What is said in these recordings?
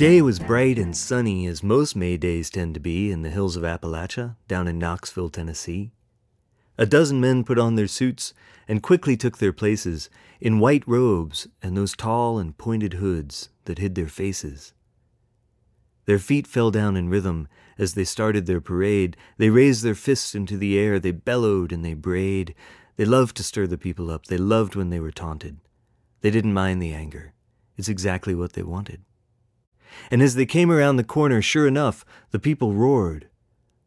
day was bright and sunny as most May days tend to be in the hills of Appalachia, down in Knoxville, Tennessee. A dozen men put on their suits and quickly took their places in white robes and those tall and pointed hoods that hid their faces. Their feet fell down in rhythm as they started their parade. They raised their fists into the air, they bellowed and they brayed. They loved to stir the people up, they loved when they were taunted. They didn't mind the anger. It's exactly what they wanted. And as they came around the corner, sure enough, the people roared.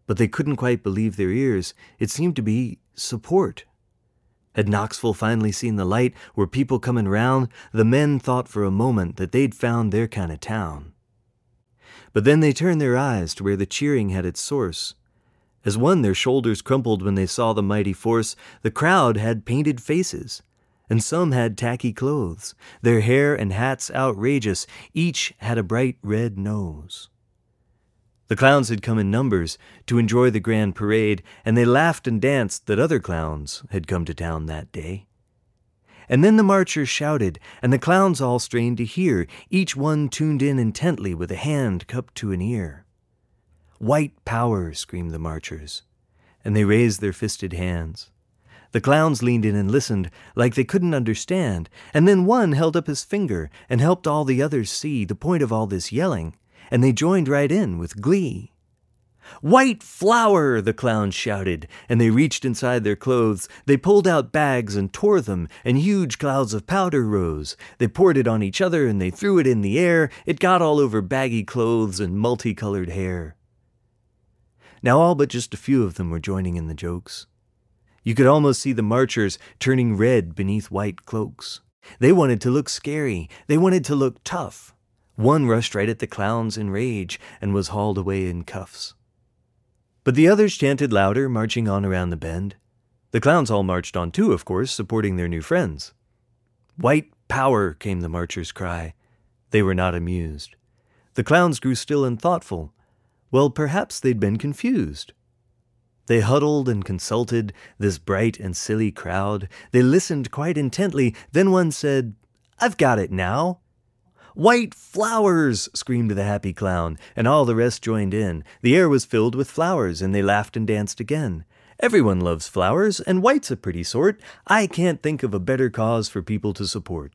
But they couldn't quite believe their ears. It seemed to be support. Had Knoxville finally seen the light? Were people coming round? The men thought for a moment that they'd found their kind of town. But then they turned their eyes to where the cheering had its source. As one, their shoulders crumpled when they saw the mighty force. The crowd had painted faces and some had tacky clothes, their hair and hats outrageous, each had a bright red nose. The clowns had come in numbers to enjoy the grand parade, and they laughed and danced that other clowns had come to town that day. And then the marchers shouted, and the clowns all strained to hear, each one tuned in intently with a hand cupped to an ear. White power, screamed the marchers, and they raised their fisted hands. The clowns leaned in and listened, like they couldn't understand, and then one held up his finger and helped all the others see the point of all this yelling, and they joined right in with glee. White flour, the clowns shouted, and they reached inside their clothes. They pulled out bags and tore them, and huge clouds of powder rose. They poured it on each other and they threw it in the air. It got all over baggy clothes and multicolored hair. Now all but just a few of them were joining in the jokes. You could almost see the marchers turning red beneath white cloaks. They wanted to look scary. They wanted to look tough. One rushed right at the clowns in rage and was hauled away in cuffs. But the others chanted louder, marching on around the bend. The clowns all marched on too, of course, supporting their new friends. White power, came the marchers' cry. They were not amused. The clowns grew still and thoughtful. Well, perhaps they'd been confused. They huddled and consulted, this bright and silly crowd. They listened quite intently. Then one said, I've got it now. White flowers! screamed the happy clown, and all the rest joined in. The air was filled with flowers, and they laughed and danced again. Everyone loves flowers, and white's a pretty sort. I can't think of a better cause for people to support.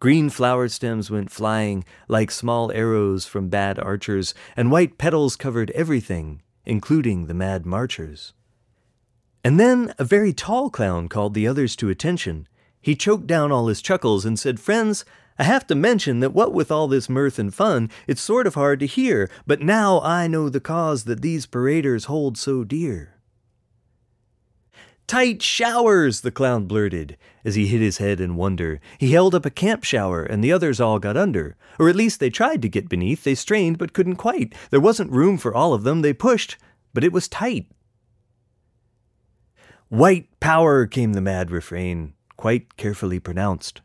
Green flower stems went flying like small arrows from bad archers, and white petals covered everything including the mad marchers. And then a very tall clown called the others to attention. He choked down all his chuckles and said, Friends, I have to mention that what with all this mirth and fun, it's sort of hard to hear, but now I know the cause that these paraders hold so dear. Tight showers, the clown blurted, as he hit his head in wonder. He held up a camp shower, and the others all got under. Or at least they tried to get beneath. They strained, but couldn't quite. There wasn't room for all of them. They pushed, but it was tight. White power, came the mad refrain, quite carefully pronounced.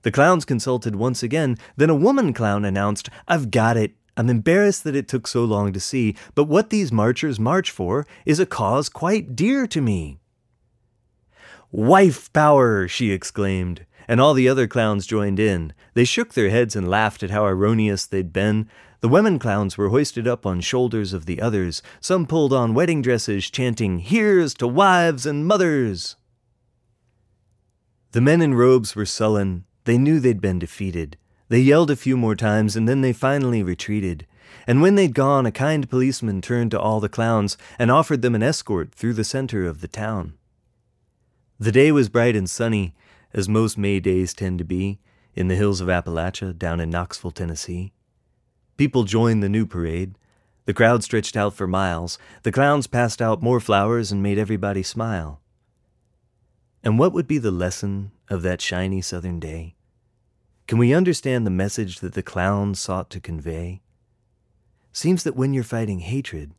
The clowns consulted once again. Then a woman clown announced, I've got it. I'm embarrassed that it took so long to see, but what these marchers march for is a cause quite dear to me. Wife power! she exclaimed, and all the other clowns joined in. They shook their heads and laughed at how erroneous they'd been. The women clowns were hoisted up on shoulders of the others. Some pulled on wedding dresses, chanting, Here's to wives and mothers! The men in robes were sullen. They knew they'd been defeated. They yelled a few more times, and then they finally retreated. And when they'd gone, a kind policeman turned to all the clowns and offered them an escort through the center of the town. The day was bright and sunny, as most May days tend to be, in the hills of Appalachia, down in Knoxville, Tennessee. People joined the new parade. The crowd stretched out for miles. The clowns passed out more flowers and made everybody smile. And what would be the lesson of that shiny southern day? Can we understand the message that the clowns sought to convey? Seems that when you're fighting hatred,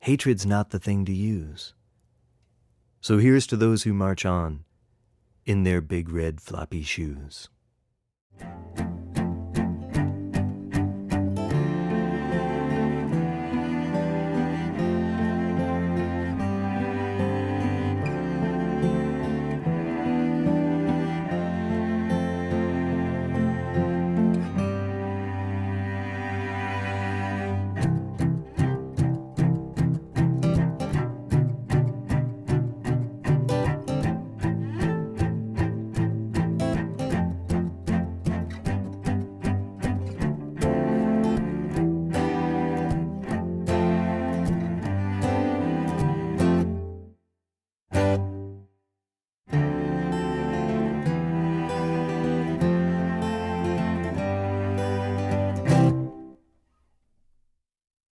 hatred's not the thing to use. So here's to those who march on in their big red floppy shoes.